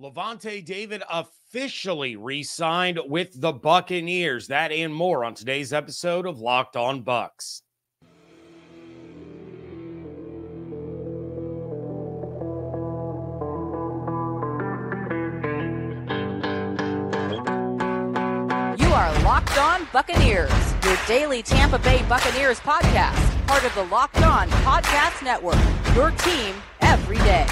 Lavonte David officially re signed with the Buccaneers. That and more on today's episode of Locked On Bucs. You are Locked On Buccaneers, your daily Tampa Bay Buccaneers podcast, part of the Locked On Podcast Network, your team every day.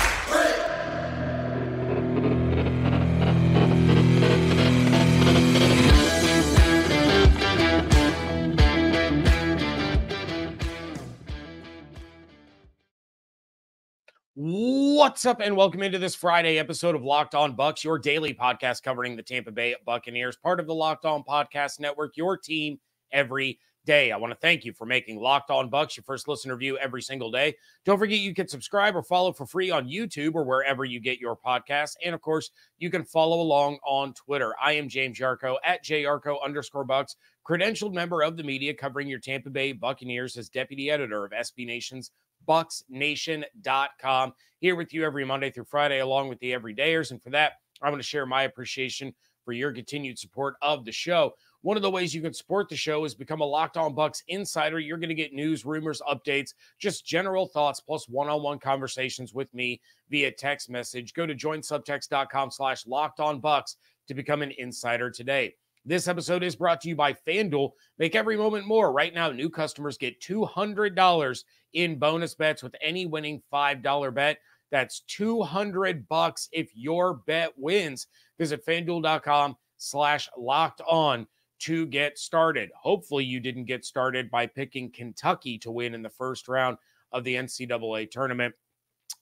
What's up, and welcome into this Friday episode of Locked On Bucs, your daily podcast covering the Tampa Bay Buccaneers, part of the Locked On Podcast Network, your team every day. I want to thank you for making Locked On Bucs your first listener view every single day. Don't forget you can subscribe or follow for free on YouTube or wherever you get your podcasts. And of course, you can follow along on Twitter. I am James Yarcho at JYarcho underscore bucs, credentialed member of the media covering your Tampa Bay Buccaneers as deputy editor of SB Nation's bucsnation.com. Here with you every Monday through Friday, along with the everydayers. And for that, I want to share my appreciation for your continued support of the show. One of the ways you can support the show is become a Locked On Bucs insider. You're going to get news, rumors, updates, just general thoughts, plus one-on-one conversations with me via text message. Go to joinsubtext.com slash locked on bucs to become an insider today. This episode is brought to you by FanDuel. Make every moment more. Right now, new customers get $200 in bonus bets with any winning $5 bet. That's 200 bucks if your bet wins. Visit fanduel.com slash locked on to get started. Hopefully, you didn't get started by picking Kentucky to win in the first round of the NCAA tournament.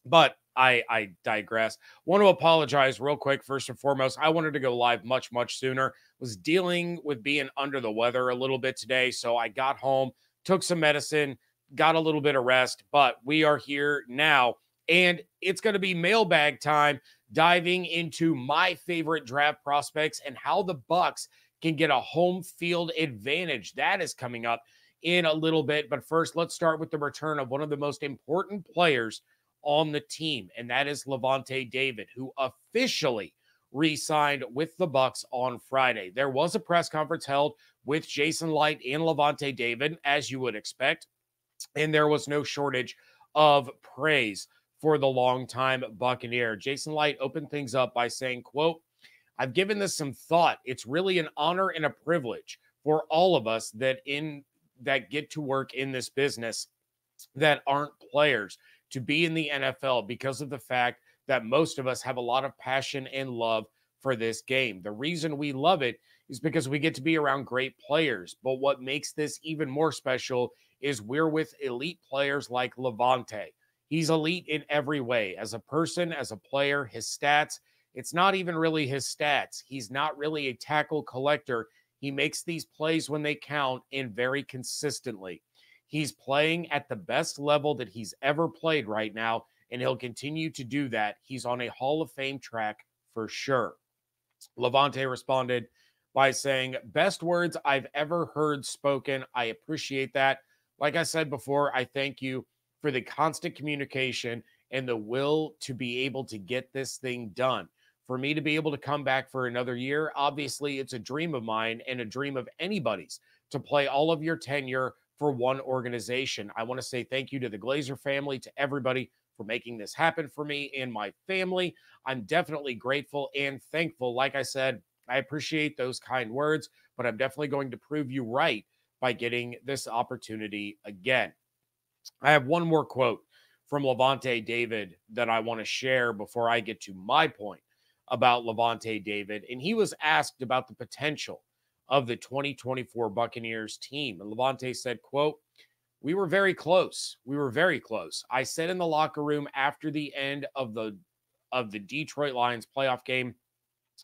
But I, I digress. Want to apologize real quick. First and foremost, I wanted to go live much, much sooner. Was dealing with being under the weather a little bit today. So I got home, took some medicine, got a little bit of rest, but we are here now. And it's going to be mailbag time, diving into my favorite draft prospects and how the Bucs can get a home field advantage. That is coming up in a little bit. But first, let's start with the return of one of the most important players on the team, and that is Lavonte David, who officially re-signed with the Bucs on Friday. There was a press conference held with Jason Licht and Lavonte David, as you would expect, and there was no shortage of praise for the longtime Buccaneer. Jason Licht opened things up by saying, quote, I've given this some thought. It's really an honor and a privilege for all of us that in that get to work in this business that aren't players to be in the NFL because of the fact that most of us have a lot of passion and love for this game. The reason we love it is because we get to be around great players. But what makes this even more special is we're with elite players like Lavonte. He's elite in every way as a person, as a player, his stats. It's not even really his stats. He's not really a tackle collector. He makes these plays when they count and very consistently. He's playing at the best level that he's ever played right now, and he'll continue to do that. He's on a Hall of Fame track for sure. Lavonte responded by saying, Best words I've ever heard spoken. I appreciate that. Like I said before, I thank you for the constant communication and the will to be able to get this thing done. For me to be able to come back for another year, obviously, it's a dream of mine and a dream of anybody's to play all of your tenure for one organization. I want to say thank you to the Glazer family, to everybody for making this happen for me and my family. I'm definitely grateful and thankful. Like I said, I appreciate those kind words, but I'm definitely going to prove you right by getting this opportunity again. I have one more quote from Lavonte David that I want to share before I get to my point about Lavonte David. And he was asked about the potential of the 2024 Buccaneers team. And Lavonte said, quote, we were very close. We were very close. I said in the locker room after the end of the of the Detroit Lions playoff game,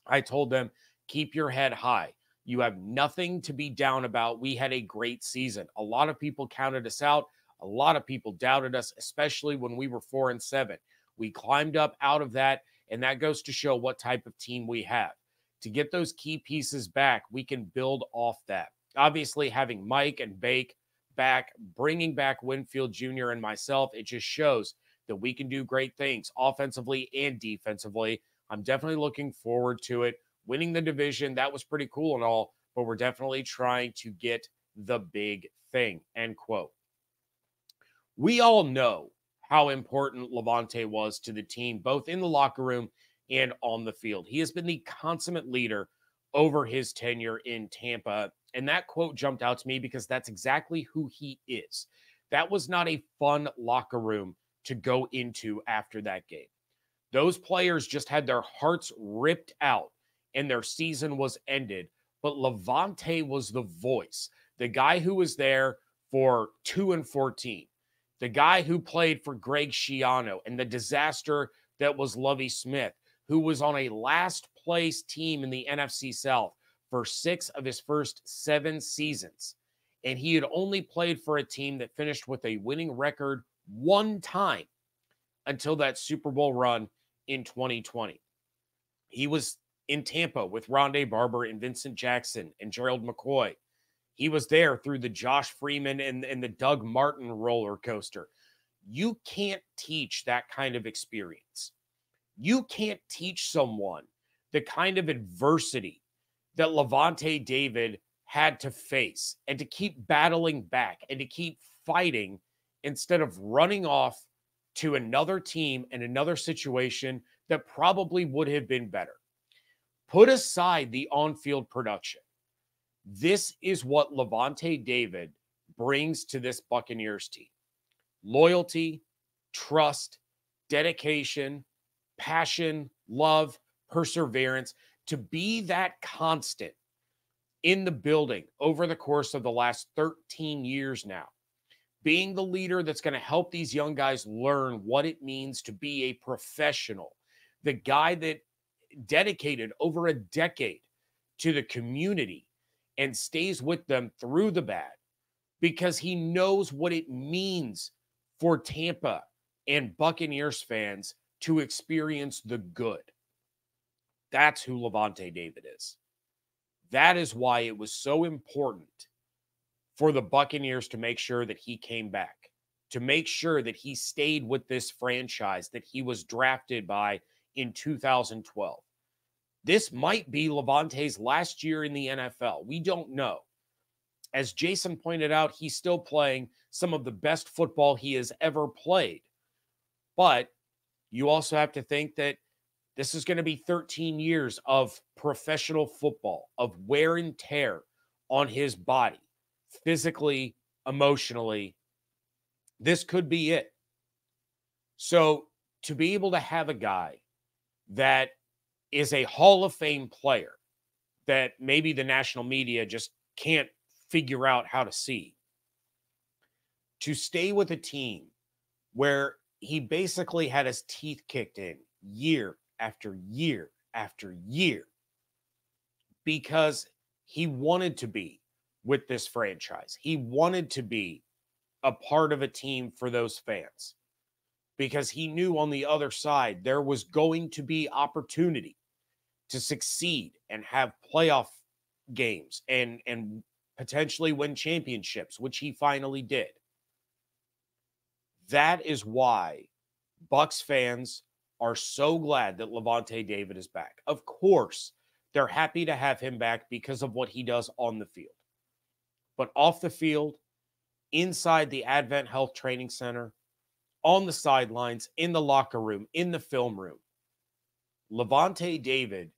I told them, keep your head high. You have nothing to be down about. We had a great season. A lot of people counted us out. A lot of people doubted us, especially when we were four and seven. We climbed up out of that, and that goes to show what type of team we have to get those key pieces back, we can build off that. Obviously, having Mike and Bake back, bringing back Winfield Jr. and myself, it just shows that we can do great things offensively and defensively. I'm definitely looking forward to it. Winning the division, that was pretty cool and all, but we're definitely trying to get the big thing. End quote. We all know how important Lavonte was to the team, both in the locker room and on the field. He has been the consummate leader over his tenure in Tampa. And that quote jumped out to me because that's exactly who he is. That was not a fun locker room to go into after that game. Those players just had their hearts ripped out and their season was ended. But Lavonte was the voice, the guy who was there for 2 and 14, the guy who played for Greg Schiano and the disaster that was Lovie Smith, who was on a last place team in the NFC South for six of his first seven seasons. And he had only played for a team that finished with a winning record one time until that Super Bowl run in 2020. He was in Tampa with Rondé Barber and Vincent Jackson and Gerald McCoy. He was there through the Josh Freeman and, and the Doug Martin roller coaster. You can't teach that kind of experience. You can't teach someone the kind of adversity that Lavonte David had to face and to keep battling back and to keep fighting instead of running off to another team and another situation that probably would have been better. Put aside the on field production. This is what Lavonte David brings to this Buccaneers team loyalty, trust, dedication, passion, love, perseverance, to be that constant in the building over the course of the last 13 years now. Being the leader that's going to help these young guys learn what it means to be a professional, the guy that dedicated over a decade to the community and stays with them through the bad because he knows what it means for Tampa and Buccaneers fans to experience the good. That's who Lavonte David is. That is why it was so important for the Buccaneers to make sure that he came back, to make sure that he stayed with this franchise that he was drafted by in 2012. This might be Lavonte's last year in the NFL. We don't know. As Jason pointed out, he's still playing some of the best football he has ever played. But you also have to think that this is going to be 13 years of professional football, of wear and tear on his body, physically, emotionally. This could be it. So, to be able to have a guy that is a Hall of Fame player that maybe the national media just can't figure out how to see, to stay with a team where he basically had his teeth kicked in year after year after year because he wanted to be with this franchise. He wanted to be a part of a team for those fans because he knew on the other side there was going to be opportunity to succeed and have playoff games and and potentially win championships which he finally did that is why Bucs fans are so glad that Lavonte David is back. Of course, they're happy to have him back because of what he does on the field. But off the field, inside the Advent Health Training Center, on the sidelines, in the locker room, in the film room, Lavonte David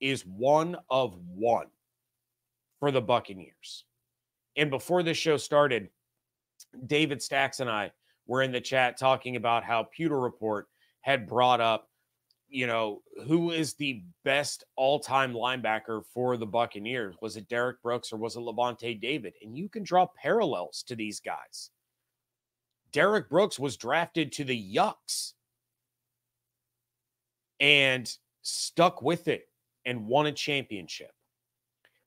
is one of one for the Buccaneers. And before this show started, David Stacks and I were in the chat talking about how Pewter Report had brought up, you know, who is the best all-time linebacker for the Buccaneers? Was it Derrick Brooks or was it Lavonte David? And you can draw parallels to these guys. Derrick Brooks was drafted to the Yucks and stuck with it and won a championship.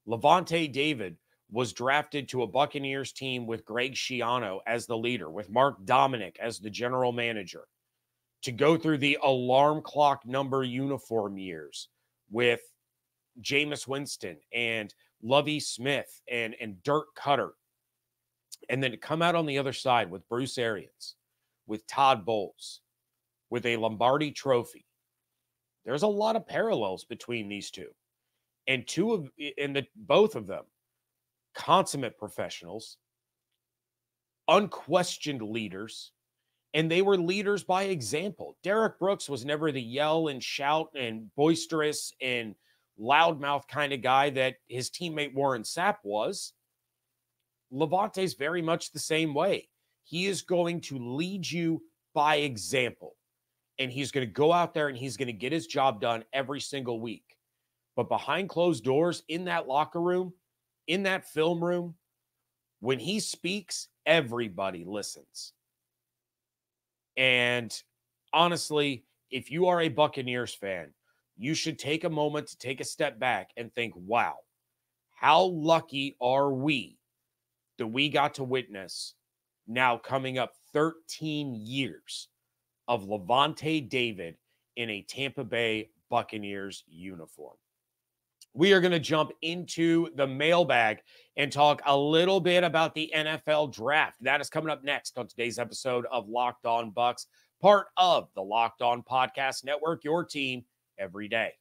Lavonte David was drafted to a Buccaneers team with Greg Schiano as the leader, with Mark Dominik as the general manager, to go through the alarm clock number uniform years with Jameis Winston and Lovie Smith and, and Dirk Koetter. And then come out on the other side with Bruce Arians, with Todd Bowles, with a Lombardi trophy, there's a lot of parallels between these two. And two of and the both of them consummate professionals, unquestioned leaders, and they were leaders by example. Derrick Brooks was never the yell and shout and boisterous and loudmouth kind of guy that his teammate Warren Sapp was. Lavonte's very much the same way. He is going to lead you by example. And he's going to go out there and he's going to get his job done every single week. But behind closed doors in that locker room, in that film room, when he speaks, everybody listens. And honestly, if you are a Buccaneers fan, you should take a moment to take a step back and think, wow, how lucky are we that we got to witness now coming up 13 years of Lavonte David in a Tampa Bay Buccaneers uniform. We are going to jump into the mailbag and talk a little bit about the NFL draft. That is coming up next on today's episode of Locked On Bucs, part of the Locked On Podcast Network, your team every day.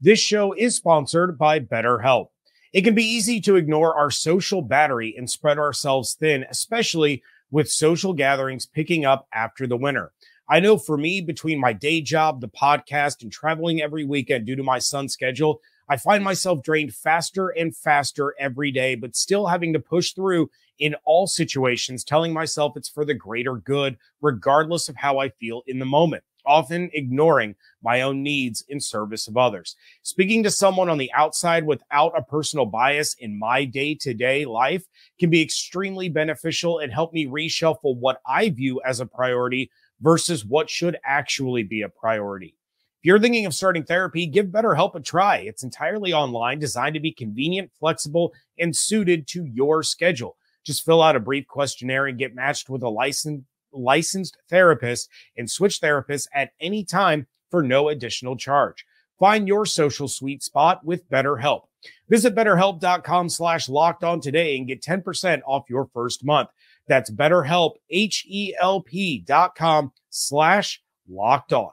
This show is sponsored by BetterHelp. It can be easy to ignore our social battery and spread ourselves thin, especially with social gatherings picking up after the winter. I know for me, between my day job, the podcast, and traveling every weekend due to my son's schedule, I find myself drained faster and faster every day, but still having to push through in all situations, telling myself it's for the greater good, regardless of how I feel in the moment often ignoring my own needs in service of others. Speaking to someone on the outside without a personal bias in my day to day life can be extremely beneficial and help me reshuffle what I view as a priority versus what should actually be a priority. If you're thinking of starting therapy, give BetterHelp a try. It's entirely online, designed to be convenient, flexible, and suited to your schedule. Just fill out a brief questionnaire and get matched with a licensed licensed therapist and switch therapists at any time for no additional charge. Find your social sweet spot with BetterHelp. Visit betterhelp.com slash locked on today and get 10% off your first month. That's betterhelp, H-E-L-P dot com slash locked on.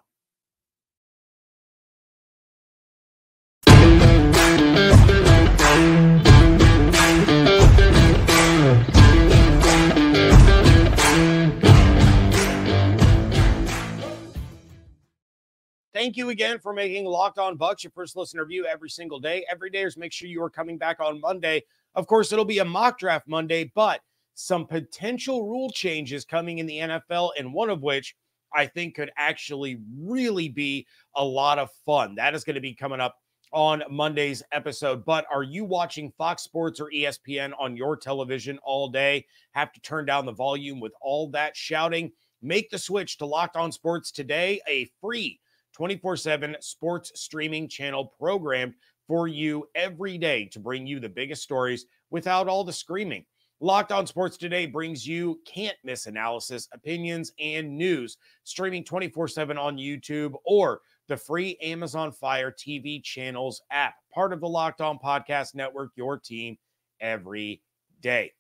Thank you again for making Locked On Bucs your first listener view every single day. Every day is make sure you are coming back on Monday. Of course, it'll be a mock draft Monday, but some potential rule changes coming in the NFL, and one of which I think could actually really be a lot of fun. That is going to be coming up on Monday's episode. But are you watching Fox Sports or ESPN on your television all day? Have to turn down the volume with all that shouting? Make the switch to Locked On Sports today, a free 24 7 sports streaming channel programmed for you every day to bring you the biggest stories without all the screaming. Locked on Sports Today brings you can't miss analysis, opinions, and news, streaming 24 7 on YouTube or the free Amazon Fire TV channels app, part of the Locked On Podcast Network, your team every day.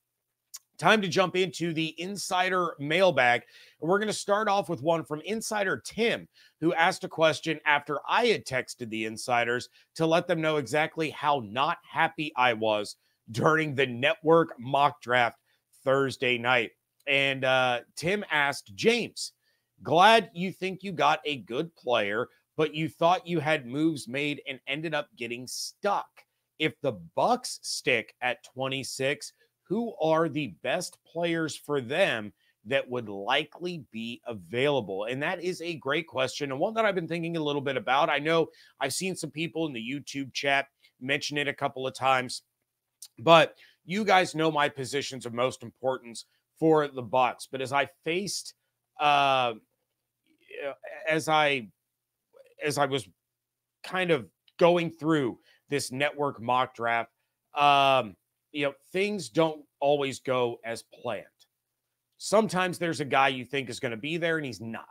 Time to jump into the insider mailbag. And we're going to start off with one from insider Tim, who asked a question after I had texted the insiders to let them know exactly how not happy I was during the network mock draft Thursday night. And uh, Tim asked James, glad you think you got a good player, but you thought you had moves made and ended up getting stuck. If the Bucs stick at 26, who are the best players for them that would likely be available? And that is a great question and one that I've been thinking a little bit about. I know I've seen some people in the YouTube chat mention it a couple of times, but you guys know my positions of most importance for the Bucs. But as I faced, uh, as I as I was kind of going through this network mock draft, um, you know, things don't always go as planned. Sometimes there's a guy you think is going to be there and he's not.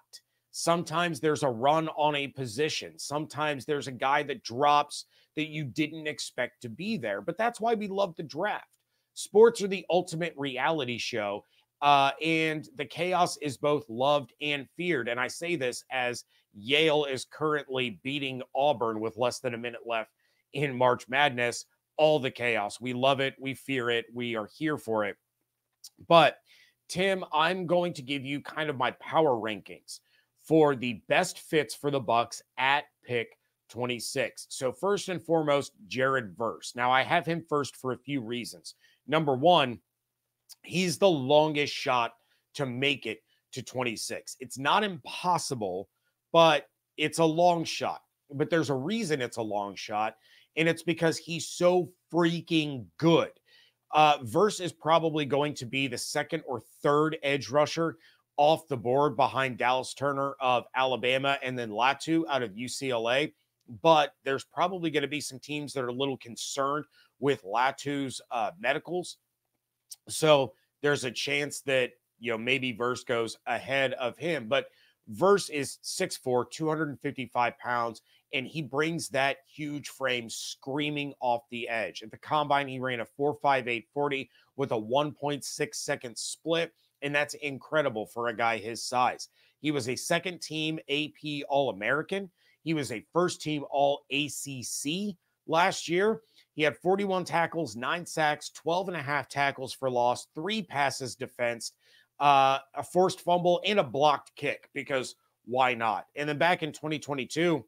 Sometimes there's a run on a position. Sometimes there's a guy that drops that you didn't expect to be there. But that's why we love the draft. Sports are the ultimate reality show. Uh, and the chaos is both loved and feared. And I say this as Yale is currently beating Auburn with less than a minute left in March Madness. All the chaos. We love it. We fear it. We are here for it. But Tim, I'm going to give you kind of my power rankings for the best fits for the Bucs at pick 26. So first and foremost, Jared Verse. Now I have him first for a few reasons. Number one, he's the longest shot to make it to 26. It's not impossible, but it's a long shot. But there's a reason it's a long shot, and it's because he's so freaking good. Uh, Verse is probably going to be the second or third edge rusher off the board behind Dallas Turner of Alabama and then Latu out of UCLA. But there's probably going to be some teams that are a little concerned with Latu's uh, medicals. So there's a chance that, you know, maybe Verse goes ahead of him. But Verse is 6'4, 255 pounds, and he brings that huge frame screaming off the edge. At the combine, he ran a 4.5840 with a 1.6 second split, and that's incredible for a guy his size. He was a second team AP All American. He was a first team All ACC last year. He had 41 tackles, nine sacks, 12 and a half tackles for loss, three passes defensed, uh, a forced fumble, and a blocked kick because why not? And then back in 2022,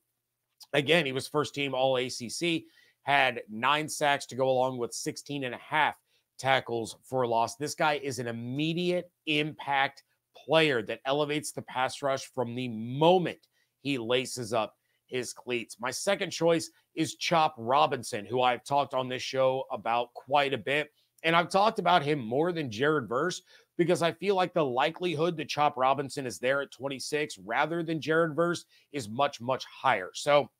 again, he was first team All ACC, had nine sacks to go along with 16 and a half tackles for loss. This guy is an immediate impact player that elevates the pass rush from the moment he laces up his cleats. My second choice is Chop Robinson, who I've talked on this show about quite a bit. And I've talked about him more than Jared Verse because I feel like the likelihood that Chop Robinson is there at 26 rather than Jared Verse is much, much higher. So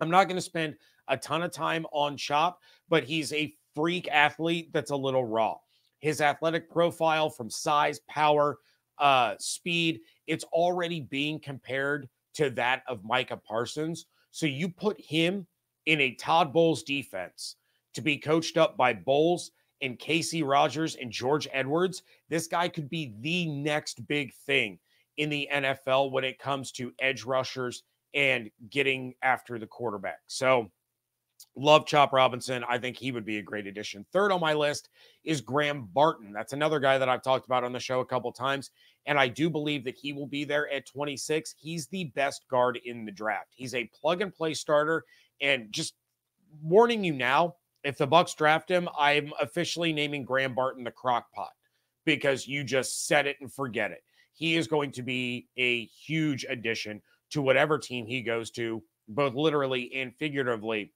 I'm not going to spend a ton of time on Chop, but he's a freak athlete that's a little raw. His athletic profile from size, power, uh, speed, it's already being compared to that of Micah Parsons. So you put him in a Todd Bowles defense to be coached up by Bowles and Casey Rogers and George Edwards. This guy could be the next big thing in the NFL when it comes to edge rushers and getting after the quarterback. So Love Chop Robinson. I think he would be a great addition. Third on my list is Graham Barton. That's another guy that I've talked about on the show a couple times. And I do believe that he will be there at 26. He's the best guard in the draft. He's a plug and play starter. And just warning you now, if the Bucs draft him, I'm officially naming Graham Barton the crock pot because you just set it and forget it. He is going to be a huge addition to whatever team he goes to, both literally and figuratively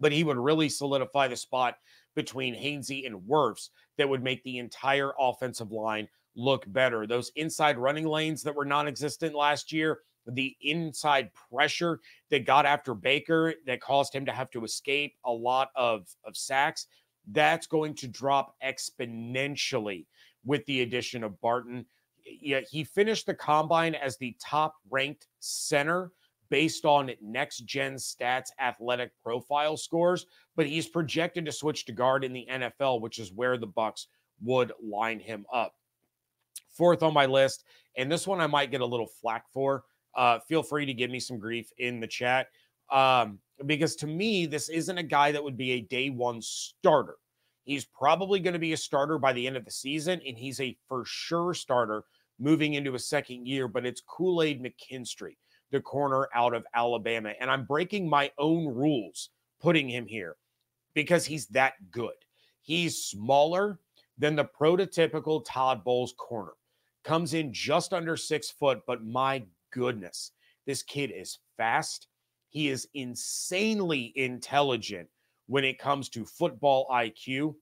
but he would really solidify the spot between Hainsey and Wirfs that would make the entire offensive line look better. Those inside running lanes that were non existent last year, the inside pressure that got after Baker that caused him to have to escape a lot of, of sacks, that's going to drop exponentially with the addition of Barton. Yeah, he finished the combine as the top ranked center based on next gen stats athletic profile scores, but he's projected to switch to guard in the NFL, which is where the Bucs would line him up. Fourth on my list, and this one I might get a little flack for. Uh, feel free to give me some grief in the chat. Um, because to me, this isn't a guy that would be a day one starter. He's probably going to be a starter by the end of the season, and he's a for sure starter moving into a second year, but it's Kool Aid McKinstry the corner out of Alabama. And I'm breaking my own rules putting him here because he's that good. He's smaller than the prototypical Todd Bowles corner. Comes in just under six foot, but my goodness, this kid is fast. He is insanely intelligent when it comes to football IQ,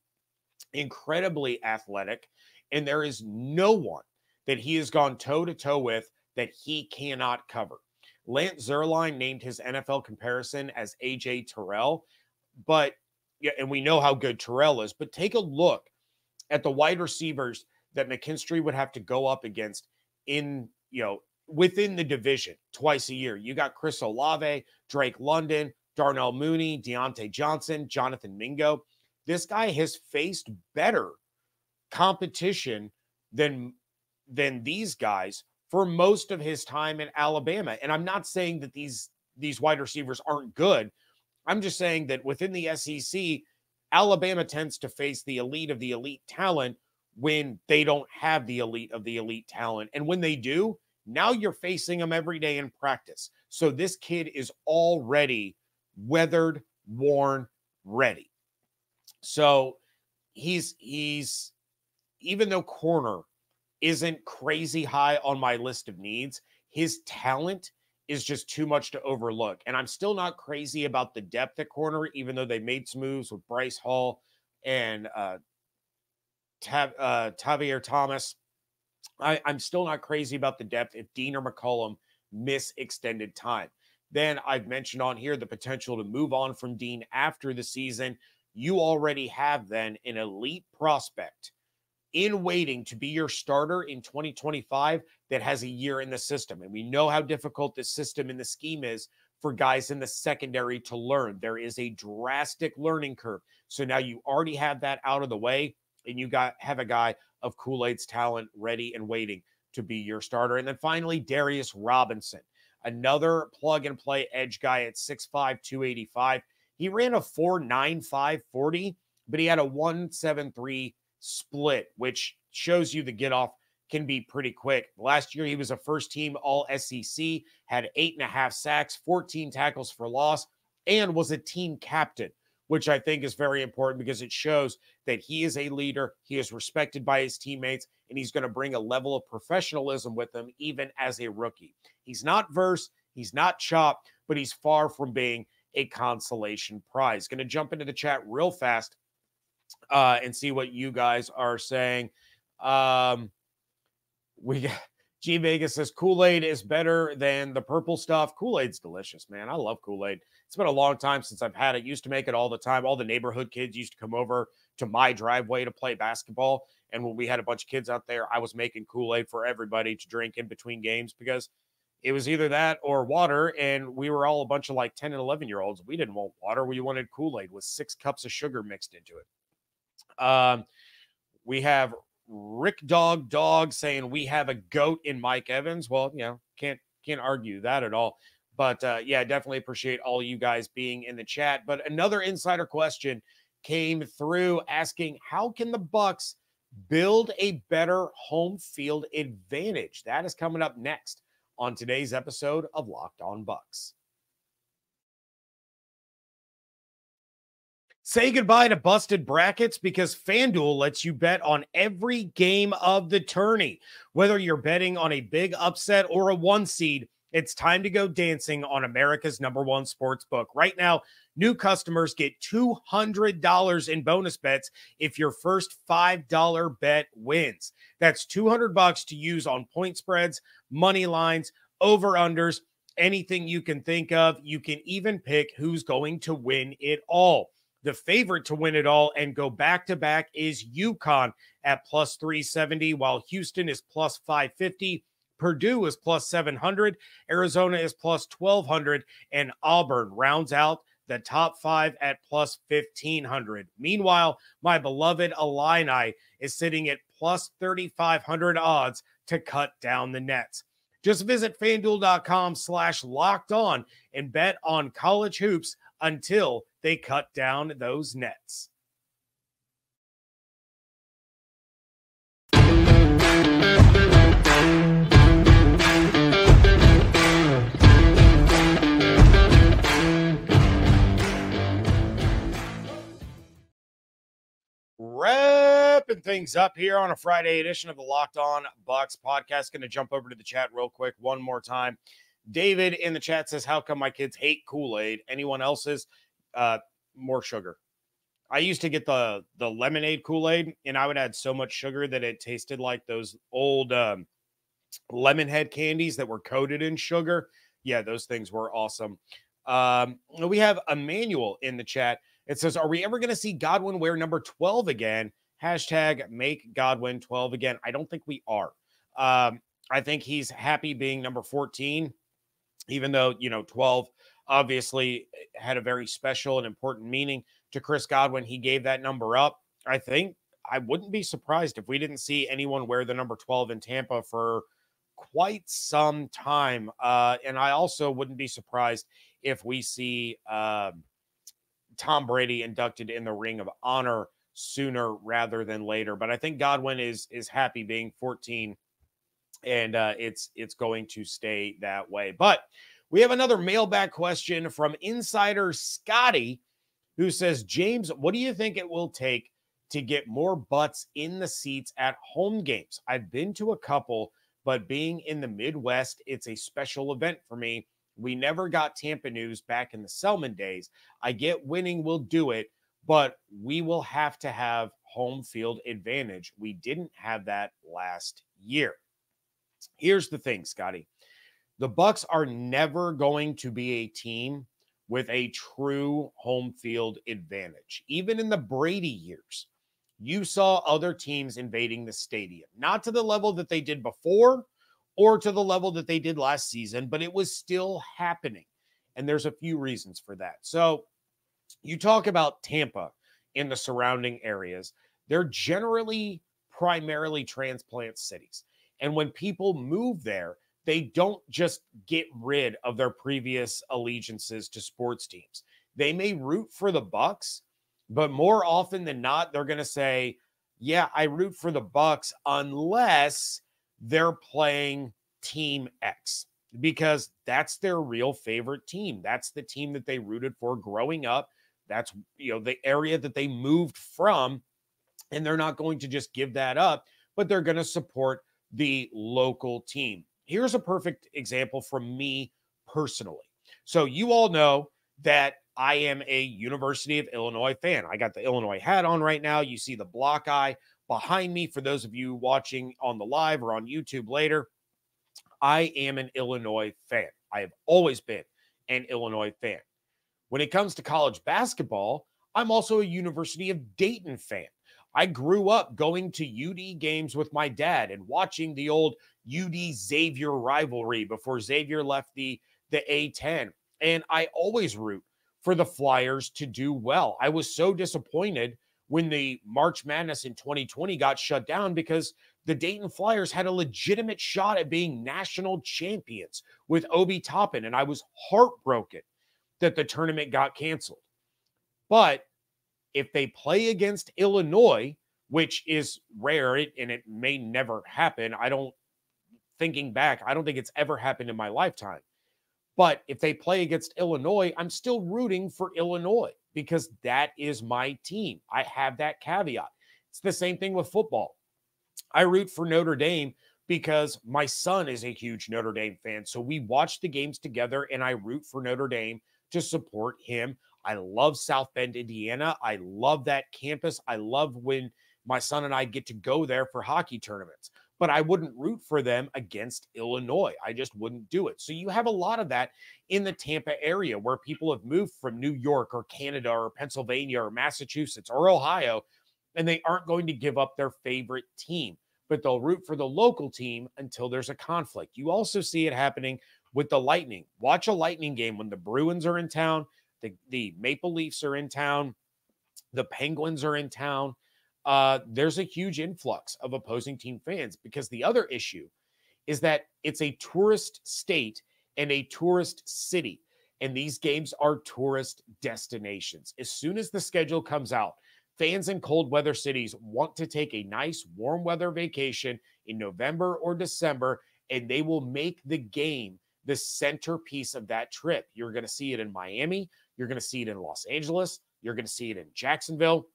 incredibly athletic, and there is no one that he has gone toe to toe with that he cannot cover. Lance Zierlein named his NFL comparison as AJ Terrell, but and we know how good Terrell is, but take a look at the wide receivers that McKinstry would have to go up against in, you know, within the division twice a year. You got Chris Olave, Drake London, Darnell Mooney, Diontae Johnson, Jonathan Mingo. This guy has faced better competition than than these guys for most of his time in Alabama. And I'm not saying that these these wide receivers aren't good. I'm just saying that within the SEC, Alabama tends to face the elite of the elite talent when they don't have the elite of the elite talent. And when they do, now you're facing them every day in practice. So this kid is already weathered, worn, ready. So he's he's even though corner isn't crazy high on my list of needs, his talent is just too much to overlook. And I'm still not crazy about the depth at corner, even though they made some moves with Bryce Hall and uh, Tav- uh, Tavierre Thomas. I, I'm still not crazy about the depth if Dean or McCollum miss extended time. Then I've mentioned on here the potential to move on from Dean after the season. You already have then an elite prospect in waiting to be your starter in 2025 that has a year in the system. And we know how difficult the system and the scheme is for guys in the secondary to learn. There is a drastic learning curve. So now you already have that out of the way and you got have a guy of Kool-Aid's talent ready and waiting to be your starter. And then finally Darius Robinson, another plug and play edge guy at 6'5 285. He ran a 4.95 40, but he had a 173 split, which shows you the get off can be pretty quick. Last year, he was a first team All SEC, had eight and a half sacks, 14 tackles for loss, and was a team captain, which I think is very important because it shows that he is a leader. He is respected by his teammates, and he's going to bring a level of professionalism with him, even as a rookie. He's not verse, he's not chop, but he's far from being a consolation prize. Going to jump into the chat real fast uh, and see what you guys are saying. Um, we got G Vegas says Kool Aid is better than the purple stuff. Kool Aid's delicious, man. I love Kool Aid. It's been a long time since I've had it. Used to make it all the time. All the neighborhood kids used to come over to my driveway to play basketball. And when we had a bunch of kids out there, I was making Kool Aid for everybody to drink in between games because it was either that or water. And we were all a bunch of like 10 and 11 year olds. We didn't want water. We wanted Kool Aid with six cups of sugar mixed into it. Um, we have Rick Dog Dog saying we have a goat in Mike Evans. Well, you know, can't can't argue that at all. But uh, yeah, definitely appreciate all you guys being in the chat. But another insider question came through asking how can the Bucs build a better home field advantage? That is coming up next on today's episode of Locked On Bucs. Say goodbye to busted brackets because FanDuel lets you bet on every game of the tourney. Whether you're betting on a big upset or a one seed, it's time to go dancing on America's number one sports book. Right now, new customers get $200 in bonus bets if your first $5 bet wins. That's 200 bucks to use on point spreads, money lines, over unders, anything you can think of. You can even pick who's going to win it all. The favorite to win it all and go back to back is UConn at plus 370, while Houston is plus 550. Purdue is plus 700, Arizona is plus 1200, and Auburn rounds out the top five at plus 1500. Meanwhile, my beloved Illini is sitting at plus 3500 odds to cut down the nets. Just visit fanduel.com slash locked on and bet on college hoops until they cut down those nets. Wrapping things up here on a Friday edition of the Locked On Bucs podcast. Going to jump over to the chat real quick one more time. David in the chat says, How come my kids hate Kool Aid? Anyone else's? Uh, more sugar. I used to get the the lemonade Kool Aid, and I would add so much sugar that it tasted like those old um, lemon head candies that were coated in sugar. Yeah, those things were awesome. Um, we have Emmanuel in the chat. It says, "Are we ever going to see Godwin wear number twelve again?" Hashtag make Godwin twelve again. I don't think we are. Um, I think he's happy being number fourteen even though, you know, 12 obviously had a very special and important meaning to Chris Godwin. He gave that number up. I think I wouldn't be surprised if we didn't see anyone wear the number 12 in Tampa for quite some time. Uh, and I also wouldn't be surprised if we see uh, Tom Brady inducted in the Ring of Honor sooner rather than later. But I think Godwin is is happy being 14, and uh, it's it's going to stay that way. But we have another mailback question from insider Scotty, who says, James, what do you think it will take to get more butts in the seats at home games? I've been to a couple, but being in the Midwest, it's a special event for me. We never got Tampa news back in the Selmon days. I get winning will do it, but we will have to have home field advantage. We didn't have that last year. Here's the thing, Scotty. The Bucs are never going to be a team with a true home field advantage. Even in the Brady years, you saw other teams invading the stadium, not to the level that they did before or to the level that they did last season, but it was still happening. And there's a few reasons for that. So you talk about Tampa in the surrounding areas, they're generally primarily transplant cities. And when people move there, they don't just get rid of their previous allegiances to sports teams. They may root for the Bucs, but more often than not they're going to say, "Yeah, I root for the Bucs," unless they're playing team X." Because that's their real favorite team. That's the team that they rooted for growing up. That's you know the area that they moved from and they're not going to just give that up, but they're going to support the local team. Here's a perfect example from me personally. So, you all know that I am a University of Illinois fan. I got the Illinois hat on right now. You see the block eye behind me. For those of you watching on the live or on YouTube later, I am an Illinois fan. I have always been an Illinois fan. When it comes to college basketball, I'm also a University of Dayton fan. I grew up going to UD games with my dad and watching the old UD Xavier rivalry before Xavier left the the A10. And I always root for the Flyers to do well. I was so disappointed when the March Madness in 2020 got shut down because the Dayton Flyers had a legitimate shot at being national champions with Obi Toppin. And I was heartbroken that the tournament got canceled. But if they play against Illinois, which is rare and it may never happen, I don't, thinking back, I don't think it's ever happened in my lifetime. But if they play against Illinois, I'm still rooting for Illinois because that is my team. I have that caveat. It's the same thing with football. I root for Notre Dame because my son is a huge Notre Dame fan. So we watch the games together and I root for Notre Dame to support him. I love South Bend, Indiana. I love that campus. I love when my son and I get to go there for hockey tournaments, but I wouldn't root for them against Illinois. I just wouldn't do it. So you have a lot of that in the Tampa area where people have moved from New York or Canada or Pennsylvania or Massachusetts or Ohio, and they aren't going to give up their favorite team, but they'll root for the local team until there's a conflict. You also see it happening with the Lightning. Watch a Lightning game when the Bruins are in town, the, the Maple Leafs are in town, the Penguins are in town. Uh, there's a huge influx of opposing team fans because the other issue is that it's a tourist state and a tourist city. And these games are tourist destinations. As soon as the schedule comes out, fans in cold weather cities want to take a nice warm weather vacation in November or December, and they will make the game the centerpiece of that trip. You're going to see it in Miami. You're going to see it in Los Angeles. You're going to see it in Jacksonville.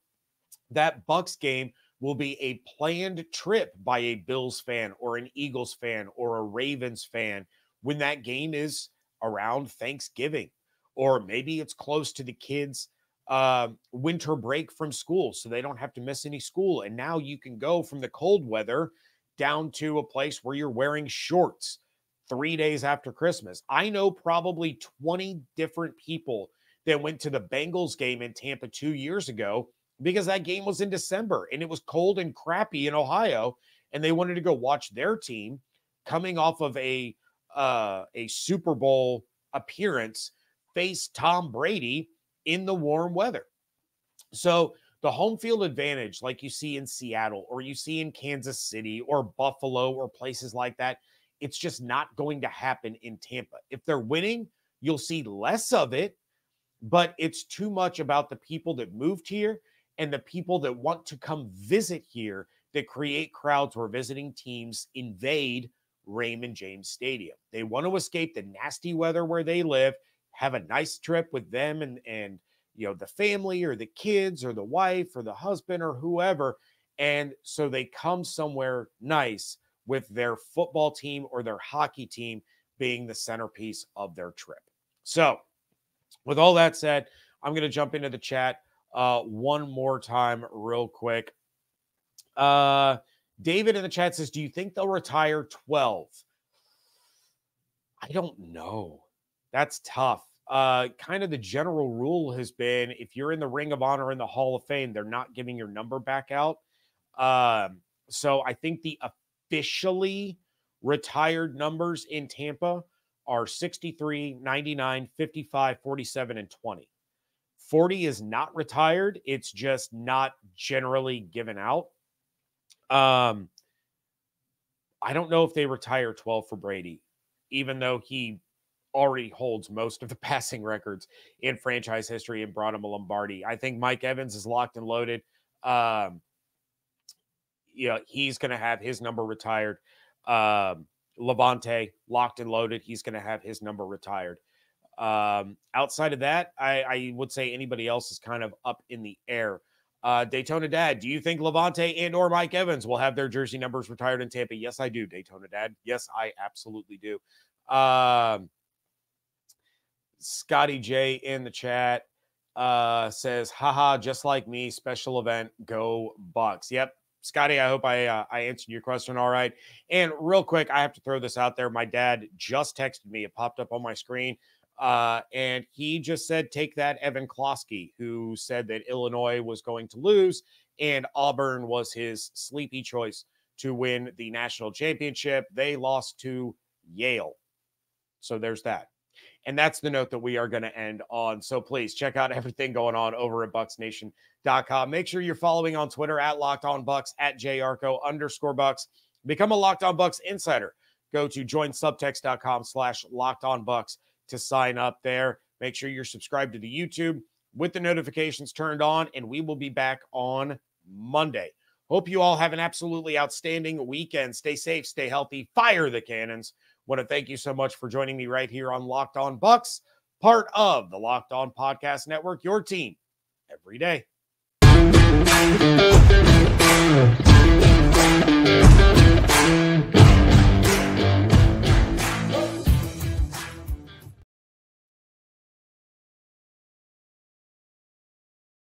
That Bucs game will be a planned trip by a Bills fan or an Eagles fan or a Ravens fan when that game is around Thanksgiving, or maybe it's close to the kids' uh, winter break from school, so they don't have to miss any school. And now you can go from the cold weather down to a place where you're wearing shorts three days after Christmas. I know probably 20 different people that went to the Bengals game in Tampa two years ago because that game was in December and it was cold and crappy in Ohio. And they wanted to go watch their team coming off of a uh, a Super Bowl appearance face Tom Brady in the warm weather. So the home field advantage, like you see in Seattle or you see in Kansas City or Buffalo or places like that, it's just not going to happen in Tampa. If they're winning, you'll see less of it, but it's too much about the people that moved here and the people that want to come visit here that create crowds where visiting teams invade Raymond James Stadium. They want to escape the nasty weather where they live, have a nice trip with them and and you know the family or the kids or the wife or the husband or whoever and so they come somewhere nice with their football team or their hockey team being the centerpiece of their trip. So, with all that said, I'm going to jump into the chat uh, one more time, real quick. Uh, David in the chat says, Do you think they'll retire 12? I don't know. That's tough. Uh, kind of the general rule has been if you're in the Ring of Honor in the Hall of Fame, they're not giving your number back out. Um, so I think the officially retired numbers in Tampa are 63, 99, 55, 47, and 20. 40 is not retired, it's just not generally given out. Um, I don't know if they retire 12 for Brady, even though he already holds most of the passing records in franchise history and brought him a Lombardi. I think Mike Evans is locked and loaded. Um, you know, he's going to have his number retired. Um, Lavonte locked and loaded. He's going to have his number retired. Um, outside of that, I, I, would say anybody else is kind of up in the air. Uh, Daytona Dad, do you think Lavonte and or Mike Evans will have their jersey numbers retired in Tampa? Yes, I do. Daytona Dad. Yes, I absolutely do. Um, Scotty J in the chat uh, says, haha, just like me, special event, go Bucs. Yep, Scotty, I hope I uh, I answered your question all right. And real quick, I have to throw this out there. My dad just texted me. It popped up on my screen. Uh, and he just said, take that Evan Klosky, who said that Illinois was going to lose and Auburn was his sleepy choice to win the national championship. They lost to Yale. So there's that. And that's the note that we are going to end on. So please check out everything going on over at bucsnation.com. Make sure you're following on Twitter at locked on bucs at jyarcho underscore bucs. Become a locked on bucs insider. Go to joinsubtext.com slash locked on bucs to sign up there. Make sure you're subscribed to the YouTube with the notifications turned on, and we will be back on Monday. Hope you all have an absolutely outstanding weekend. Stay safe, stay healthy, fire the cannons. Want to thank you so much for joining me right here on Locked On Bucs, part of the Locked On Podcast Network, your team every day.